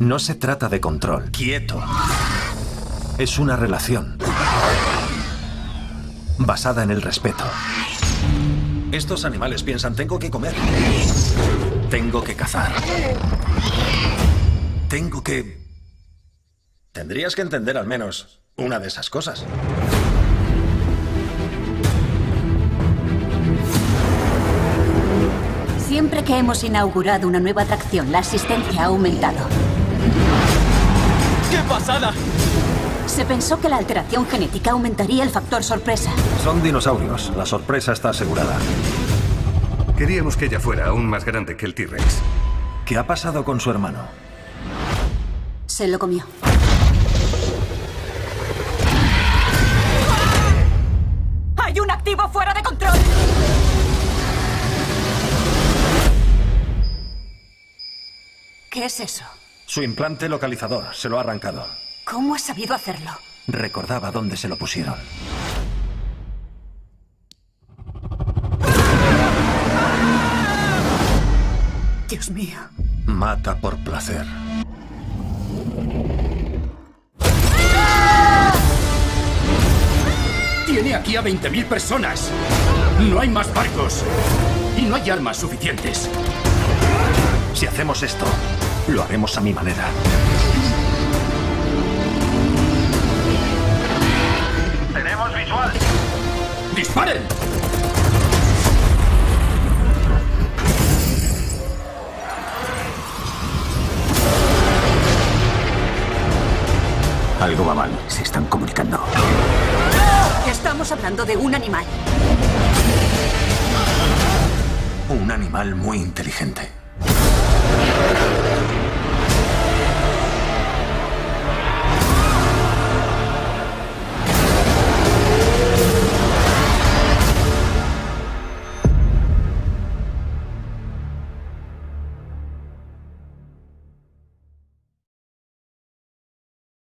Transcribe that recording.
No se trata de control. Quieto. Es una relación. Basada en el respeto. Estos animales piensan, tengo que comer. Tengo que cazar. Tengo que... Tendrías que entender al menos una de esas cosas. Siempre que hemos inaugurado una nueva atracción, la asistencia ha aumentado. ¡Qué pasada! Se pensó que la alteración genética aumentaría el factor sorpresa. Son dinosaurios. La sorpresa está asegurada. Queríamos que ella fuera aún más grande que el T-Rex. ¿Qué ha pasado con su hermano? Se lo comió. ¡Hay un activo fuera de control! ¿Qué es eso? Su implante localizador. Se lo ha arrancado. ¿Cómo has sabido hacerlo? Recordaba dónde se lo pusieron. Dios mío. Mata por placer. Tiene aquí a 20.000 personas. No hay más barcos. Y no hay armas suficientes. Si hacemos esto, lo haremos a mi manera. Tenemos visual. ¡Disparen! Algo va mal. Se están comunicando. Estamos hablando de un animal. Un animal muy inteligente.